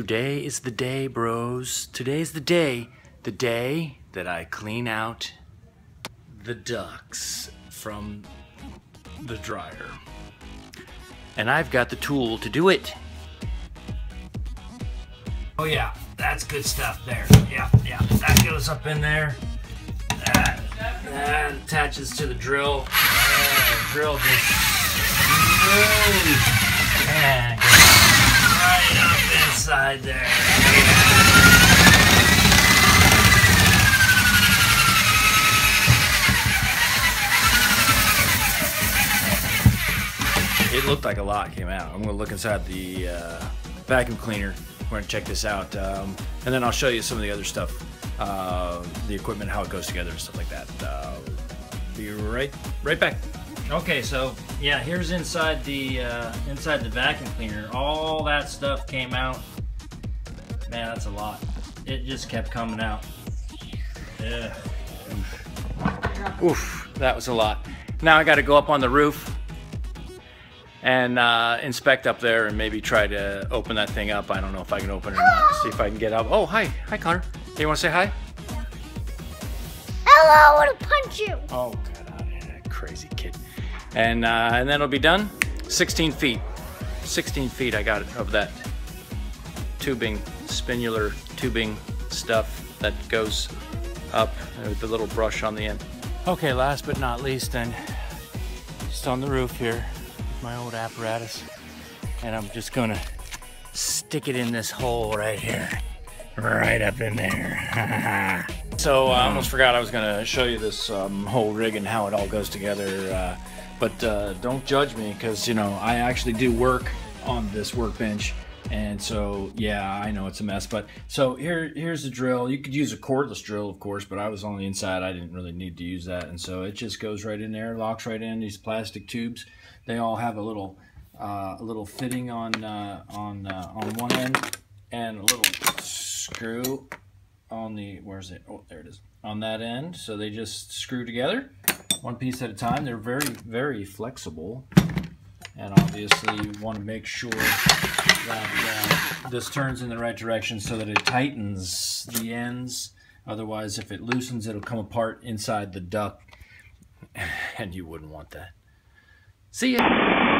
Today is the day, bros. Today's the day. The day that I clean out the ducks from the dryer. And I've got the tool to do it. Oh yeah, that's good stuff there. Yeah, yeah, that goes up in there. That, that attaches to the drill. Drill just really up inside there. It looked like a lot came out. I'm gonna look inside the uh, vacuum cleaner. We're gonna check this out, um, and then I'll show you some of the other stuff, uh, the equipment, how it goes together, and stuff like that. Uh, be right, right back. Okay, so yeah, here's inside the uh, inside the vacuum cleaner. All that stuff came out. Man, that's a lot. It just kept coming out. Yeah. Oof, that was a lot. Now I got to go up on the roof and uh, inspect up there and maybe try to open that thing up. I don't know if I can open it or not. See if I can get up. Oh, hi. Hi, Connor. Hey, you want to say hi? Hello, I want to punch you. Oh. Crazy kid. And, uh, and then it'll be done. 16 feet. 16 feet I got of that tubing, spinular tubing stuff that goes up with the little brush on the end. Okay, last but not least, then, just on the roof here, my old apparatus and I'm just gonna stick it in this hole right here right up in there so uh, I almost forgot I was gonna show you this um, whole rig and how it all goes together uh, but uh, don't judge me because you know I actually do work on this workbench and so yeah I know it's a mess but so here here's the drill. You could use a cordless drill of course but I was on the inside. I didn't really need to use that and so it just goes right in there locks right in these plastic tubes. They all have a little uh, a little fitting on uh, on uh, on one end and a little screw on the where's it? Oh there it is. On that end so they just screw together one piece at a time. They're very very flexible. And obviously you want to make sure that uh, this turns in the right direction so that it tightens the ends. Otherwise if it loosens it'll come apart inside the duct. And you wouldn't want that. See ya.